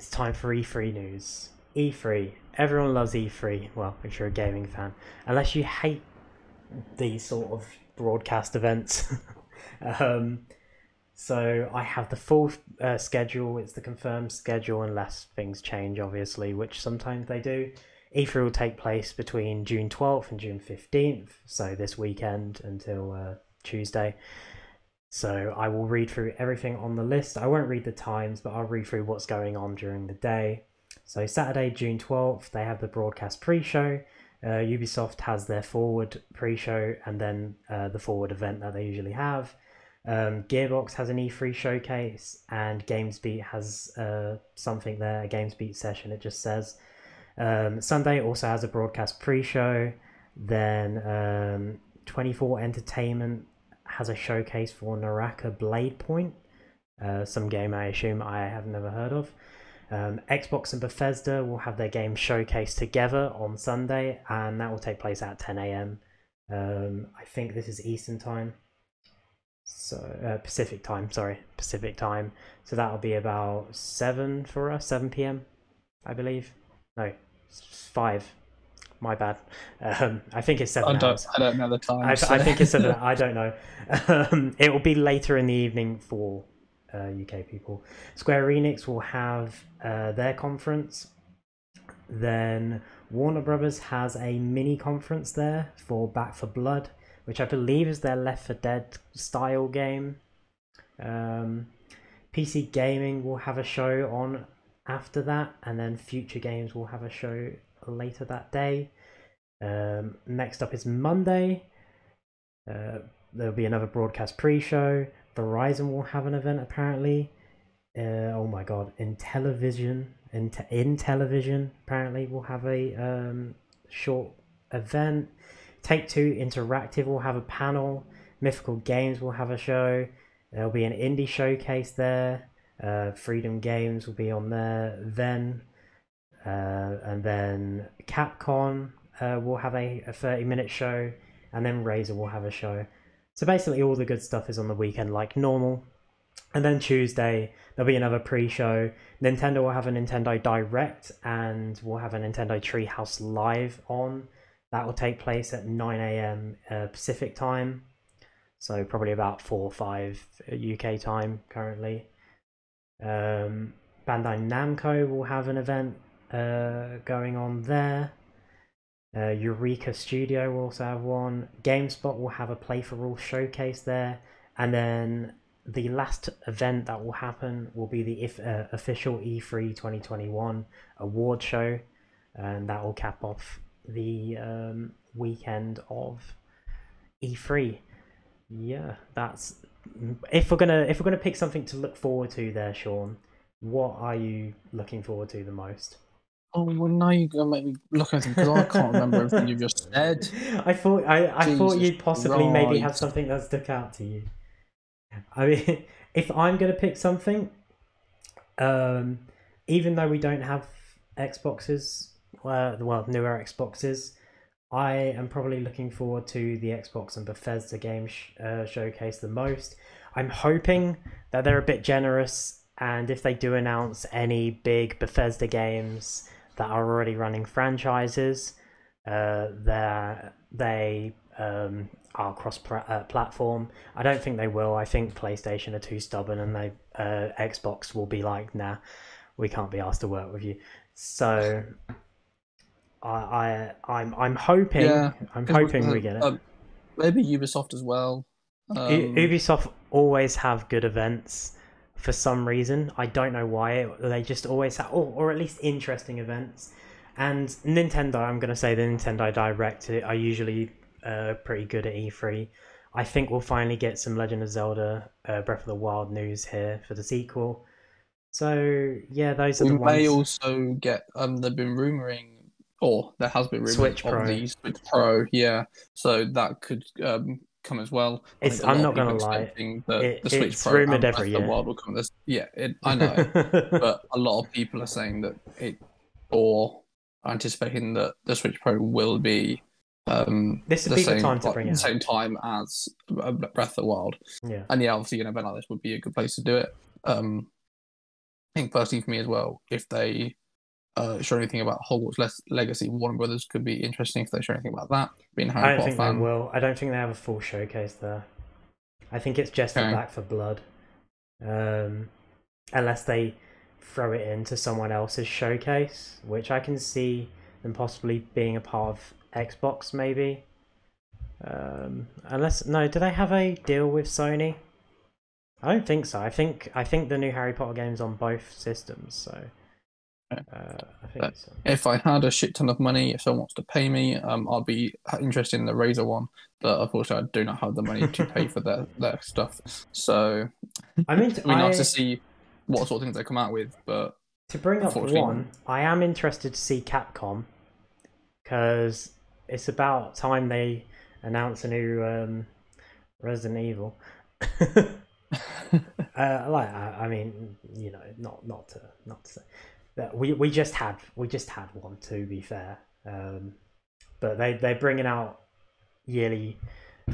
it's time for E3 news. E3. Everyone loves E3. Well, if you're a gaming fan, unless you hate these sort of broadcast events. um, so I have the full uh, schedule. It's the confirmed schedule, unless things change, obviously, which sometimes they do. E3 will take place between June 12th and June 15th, so this weekend until uh, Tuesday. So I will read through everything on the list. I won't read the times, but I'll read through what's going on during the day. So Saturday, June 12th, they have the broadcast pre-show. Uh, Ubisoft has their forward pre-show and then uh, the forward event that they usually have. Um, Gearbox has an E3 showcase and GamesBeat has uh, something there, a GamesBeat session. It just says. Um, Sunday also has a broadcast pre-show. Then um, 24 Entertainment has a showcase for Naraka Bladepoint, uh, some game I assume I have never heard of. Um, Xbox and Bethesda will have their game showcase together on Sunday, and that will take place at 10 a.m. Um, I think this is Eastern time, so uh, Pacific time. Sorry, Pacific time. So that'll be about seven for us, 7 p.m. I believe. No, five my bad. Um, I think it's seven I don't, hours. I don't know the time. I, so- I think it's seven. I don't know. Um, it will be later in the evening for uh, UK people. Square Enix will have uh, their conference. Then Warner Brothers has a mini conference there for Back 4 Blood, which I believe is their Left 4 Dead style game. Um, PC Gaming will have a show on after that, and then Future Games will have a show later that day. Um, next up is Monday. Uh, there'll be another broadcast pre-show. Verizon will have an event apparently. Uh, oh my god! Intellivision, in, te- Intellivision, apparently will have a um, short event. Take Two Interactive will have a panel. Mythical Games will have a show. There'll be an indie showcase there. Uh, Freedom Games will be on there. Then and then Capcom uh, will have a, a 30 minute show, and then Razer will have a show. So basically, all the good stuff is on the weekend like normal. And then Tuesday, there'll be another pre show. Nintendo will have a Nintendo Direct, and we'll have a Nintendo Treehouse Live on. That will take place at 9 a.m. Uh, Pacific time. So probably about 4 or 5 UK time currently. Um, Bandai Namco will have an event uh, going on there. Uh, Yooreka Studio will also have one. GameSpot will have a Play for All showcase there. And then the last event that will happen will be the if, uh, official E3 2021 award show. And that will cap off the um, weekend of E3. Yeah, that's if we're gonna if we're gonna pick something to look forward to there, Sean. What are you looking forward to the most? Oh, well, now you're gonna make me look at them because I can't remember everything you've just said. I thought I, I thought you'd possibly maybe have something that stuck out to you. I mean, if I'm gonna pick something, um, even though we don't have Xboxes, uh, well, newer Xboxes, I am probably looking forward to the Xbox and Bethesda game sh- uh, showcase the most. I'm hoping that they're a bit generous, and if they do announce any big Bethesda games that are already running franchises, uh, they're, they um, are cross pra- uh, platform. I don't think they will. I think PlayStation are too stubborn, and they uh, Xbox will be like, nah, we can't be asked to work with you. So. I, I I'm I'm hoping Yeah, I'm hoping uh, we get it. uh, maybe Ubisoft as well. U- Um, Ubisoft always have good events for some reason. I don't know why. They just always have, or, or at least interesting events. And Nintendo, I'm going to say the Nintendo Direct are usually uh, pretty good at E3. I think we'll finally get some Legend of Zelda uh, Breath of the Wild news here for the sequel. So yeah, those are we the may also get. Um, they've been rumoring, or there has been rumours Switch of Pro. the Switch Pro. Yeah, so that could um come as well. I It's- think a I'm not gonna lie, expecting That it- the Switch it's Pro rumoured every of the year. Wild will come this. Yeah, it, I know, but a lot of people are saying that it, or anticipating that the Switch Pro will be. Um, This would the be the same, time to bring the it same time as Breath of the Wild. yeah. And yeah, obviously an event like this would be a good place to do it. Um, I think personally for me as well, if they uh, show anything about Hogwarts Legacy, Warner Brothers could be interesting if they show anything about that. Being Harry I don't Potter think fan, they will. I don't think they have a full showcase there. I think it's just Okay. Back 4 Blood, um, unless they throw it into someone else's showcase, which I can see them possibly being a part of Xbox, maybe. Um, unless no, do they have a deal with Sony? I don't think so. I think I think the new Harry Potter game's on both systems, so. Uh, I think But- so. if I had a shit ton of money, if someone wants to pay me, um, I'd be interested in the Razer one. But unfortunately, I do not have the money to pay for their, their stuff. So I mean, it'd be nice I- to see what sort of things they come out with. But To bring up one, I am interested to see Capcom because it's about time they announce a new um, Resident Evil. uh, like, I, I mean, you know, not not to not to say that we we just had we just had one. To be fair, um, but they they're bringing out yearly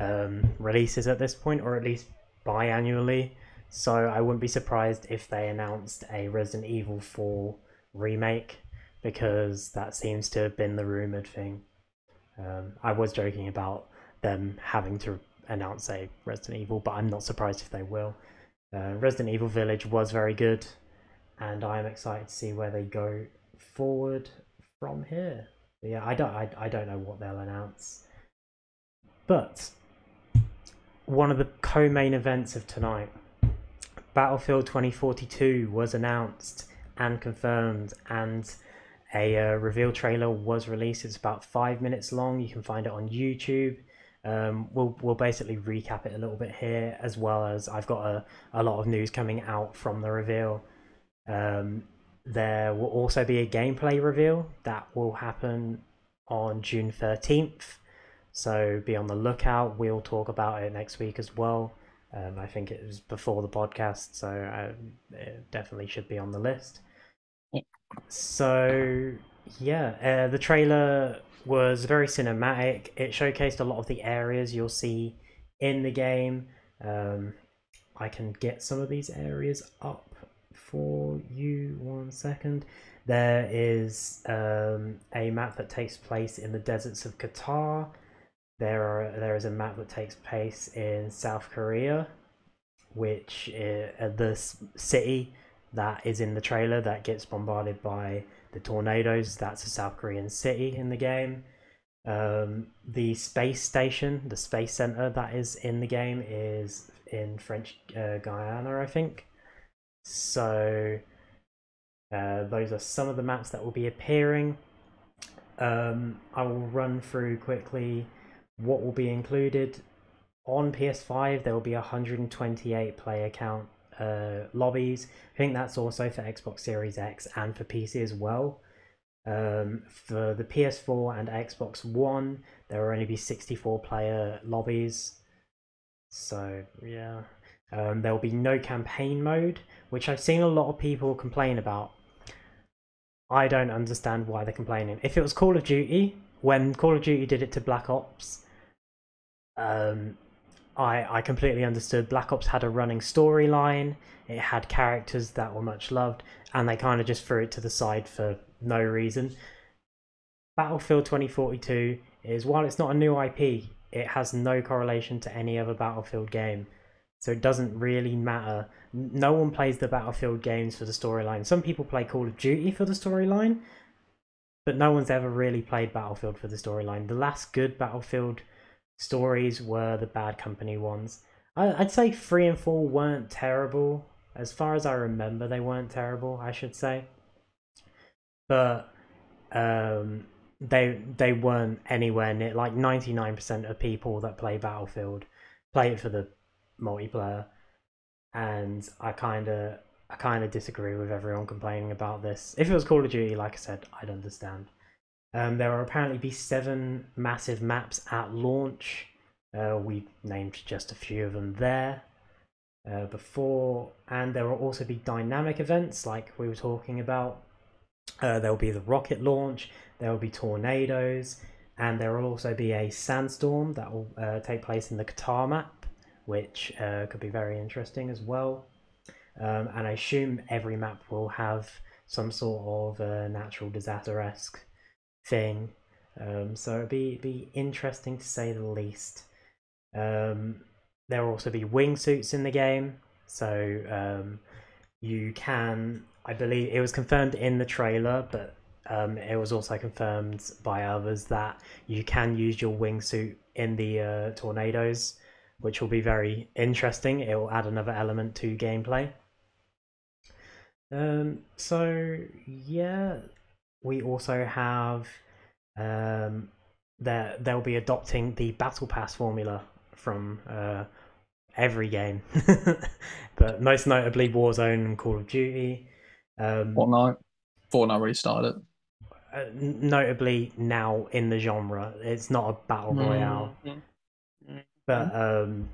um, releases at this point, or at least biannually. So I wouldn't be surprised if they announced a Resident Evil 4 remake because that seems to have been the rumored thing. Um, I was joking about them having to announce a Resident Evil, but I'm not surprised if they will. Uh, Resident Evil Village was very good, and I am excited to see where they go forward from here. But yeah, I don't, I, I don't know what they'll announce, but one of the co-main events of tonight Battlefield 2042 was announced and confirmed, and a uh, reveal trailer was released. It's about five minutes long. You can find it on YouTube. Um, we'll we'll basically recap it a little bit here, as well as I've got a, a lot of news coming out from the reveal. Um, there will also be a gameplay reveal that will happen on June 13th. So be on the lookout. We'll talk about it next week as well. Um, I think it was before the podcast, so uh, it definitely should be on the list. Yeah. So yeah, uh, the trailer was very cinematic. It showcased a lot of the areas you'll see in the game. Um, I can get some of these areas up for you one second. There is um, a map that takes place in the deserts of Qatar. There are there is a map that takes place in South Korea, which uh, the city that is in the trailer that gets bombarded by the tornadoes. That's a South Korean city in the game. Um, the space station, the space center that is in the game, is in French uh, Guyana, I think. So uh, those are some of the maps that will be appearing. Um, I will run through quickly what will be included on PS5. There will be 128 player count uh, lobbies. I think that's also for Xbox Series X and for PC as well. Um, for the PS4 and Xbox One, there will only be 64 player lobbies. So yeah, um, there will be no campaign mode, which I've seen a lot of people complain about. I don't understand why they're complaining. If it was Call of Duty, when Call of Duty did it to Black Ops, um, I I completely understood. Black Ops had a running storyline. It had characters that were much loved, and they kind of just threw it to the side for no reason. Battlefield 2042 is while it's not a new IP, it has no correlation to any other Battlefield game. So it doesn't really matter. No one plays the Battlefield games for the storyline. Some people play Call of Duty for the storyline, but no one's ever really played Battlefield for the storyline. The last good Battlefield stories were the Bad Company ones. I'd say three and four weren't terrible. As far as I remember, they weren't terrible. I should say, but um, they they weren't anywhere near like ninety nine percent of people that play Battlefield play it for the multiplayer, and I kind of I kind of disagree with everyone complaining about this. If it was Call of Duty, like I said, I'd understand. Um, there will apparently be seven massive maps at launch. Uh, we named just a few of them there uh, before, and there will also be dynamic events like we were talking about. Uh, there will be the rocket launch, there will be tornadoes, and there will also be a sandstorm that will uh, take place in the Qatar map, which uh, could be very interesting as well. um, and I assume every map will have some sort of uh, natural disaster esque thing. Um, so it'd be be interesting to say the least. Um, there will also be wingsuits in the game, so um, you can. I believe it was confirmed in the trailer, but um, it was also confirmed by others that you can use your wingsuit in the uh, tornadoes, which will be very interesting. It will add another element to gameplay. Um, so yeah, we also have um, that they'll be adopting the battle pass formula from uh, every game, but most notably Warzone and Call of Duty. Um, Fortnite, Fortnite already started it. uh, notably now in the genre, it's not a battle royale, but um,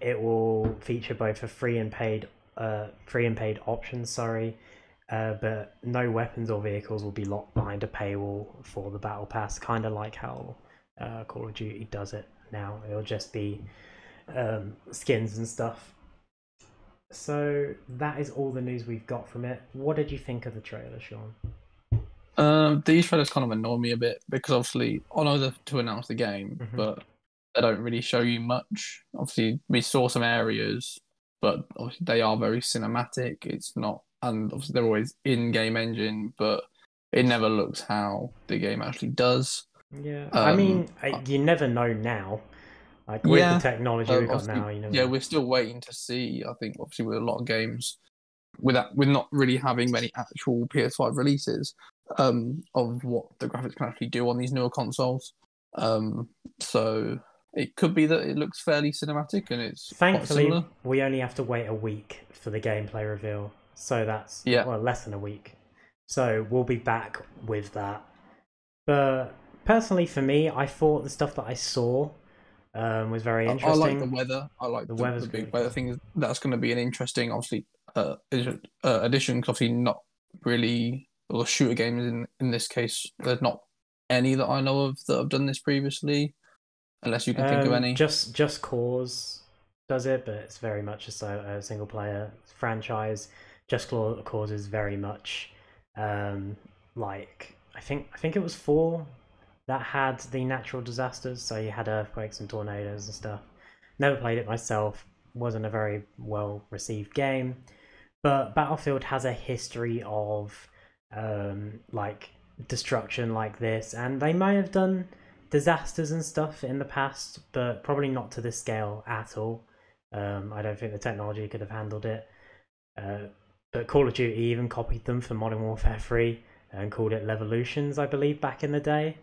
it will feature both a free and paid, uh, free and paid options. Sorry. Uh, but no weapons or vehicles will be locked behind a paywall for the battle pass, kind of like how uh, Call of Duty does it now. It'll just be um, skins and stuff. So that is all the news we've got from it. What did you think of the trailer, Sean? Um, these trailers kind of annoy me a bit because obviously I know they're to announce the game, Mhm. but they don't really show you much. Obviously, we saw some areas, but obviously they are very cinematic. It's not, and obviously they're always in-game engine, but it never looks how the game actually does. Yeah, I mean, Um, I, you never know now. Like with Yeah, the technology we've got now, you never. Yeah, we're still waiting to see. I think obviously with a lot of games, with that, with not really having many actual PS5 releases, um, of what the graphics can actually do on these newer consoles. Um, so it could be that it looks fairly cinematic and it's Thankfully, we only have to wait a week for the gameplay reveal, so that's Yeah. well less than a week. So we'll be back with that. But personally, for me, I thought the stuff that I saw um, was very I, I like the weather. I like The the, weather's the big good. weather thing. That's going to be an interesting, obviously, uh, uh, addition. 'cause obviously, not really well, shooter games in in this case. There's not any that I know of that have done this previously, unless you can think of Um, any. Just Just Cause does it, but it's very much a, a single player franchise. Just Cause is very much um, like I think I think it was four that had the natural disasters. So you had earthquakes and tornadoes and stuff. Never played it myself. Wasn't a very well received game, but Battlefield has a history of um, like destruction like this, and they may have done disasters and stuff in the past, but probably not to this scale at all. Um, I don't think the technology could have handled it. Uh, but Call of Duty even copied them for Modern Warfare 3 and called it Levolutions, I believe, back in the day.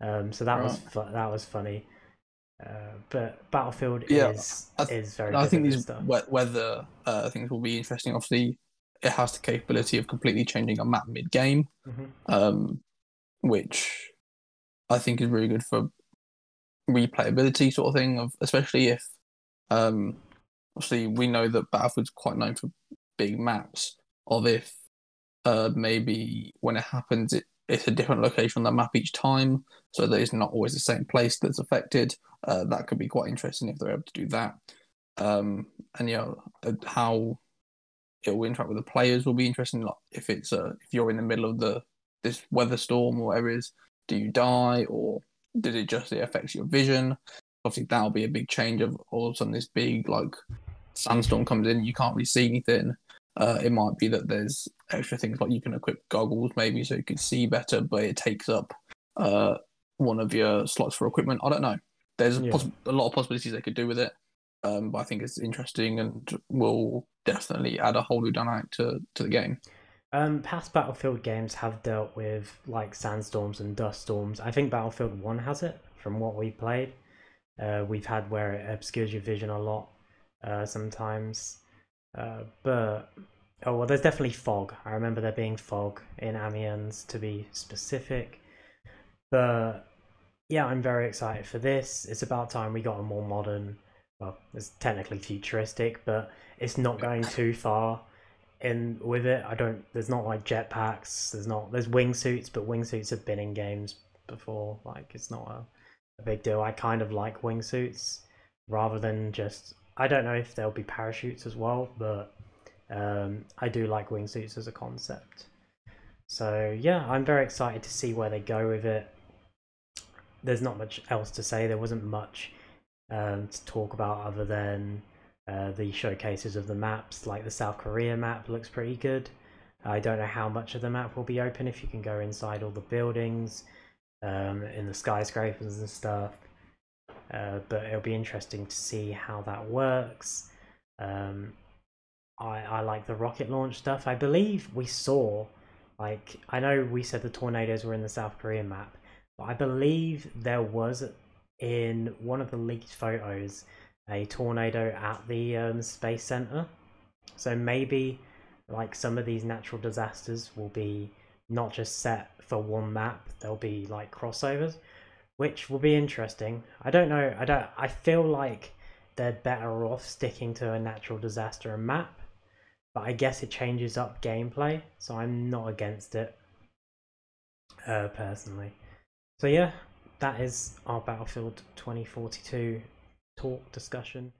Um, so that was fu- that was funny. Uh, but Battlefield Yeah, is I th- is very. I think these stuff. weather uh, things will be interesting. Obviously, it has the capability of completely changing a map mid-game. Mhm. um, which I think is really good for replayability sort of thing. Of especially if, um, obviously we know that Battlefield's quite known for big maps. Of if, uh, maybe when it happens, it, it's a different location on the map each time, so that it's not always the same place that's affected. Uh, that could be quite interesting if they're able to do that. Um, and you know uh, how it will interact with the players will be interesting. Like if it's uh, if you're in the middle of the this weather storm or whatever it is, do you die or did it just it affects your vision? Obviously, that'll be a big change of all of a sudden this big like sandstorm comes in, you can't really see anything. Uh, it might be that there's extra things like you can equip goggles maybe so you can see better, but it takes up uh, one of your slots for equipment. I don't know. There's a poss- a lot of possibilities they could do with it, um, but I think it's interesting and will definitely add a whole new dynamic to, to the game. Um, past Battlefield games have dealt with like sandstorms and dust storms. I think Battlefield One has it from what we've played. Uh, we've had where it obscures your vision a lot uh, sometimes, uh, but oh well, there's definitely fog. I remember there being fog in Amiens to be specific, but yeah, I'm very excited for this. It's about time we got a more modern. Well, it's technically futuristic, but it's not going too far in with it. I don't. There's not like jetpacks. There's not. There's wingsuits, but wingsuits have been in games before. Like it's not a, a big deal. I kind of like wingsuits rather than just. I don't know if there'll be parachutes as well, but Um, I do like wingsuits as a concept. So yeah, I'm very excited to see where they go with it. There's not much else to say. There wasn't much um, to talk about other than uh, the showcases of the maps. Like the South Korea map looks pretty good. I don't know how much of the map will be open if you can go inside all the buildings, um, in the skyscrapers and stuff. Uh, but it'll be interesting to see how that works. Um, I I like the rocket launch stuff. I believe we saw, like, I know we said the tornadoes were in the South Korean map, but I believe there was in one of the leaked photos a tornado at the um, space center. So maybe like some of these natural disasters will be not just set for one map, there'll be like crossovers, which will be interesting. I don't know, I don't I feel like they're better off sticking to a natural disaster and map, but I guess it changes up gameplay, so I'm not against it uh, personally. So yeah, that is our Battlefield 2042 talk discussion.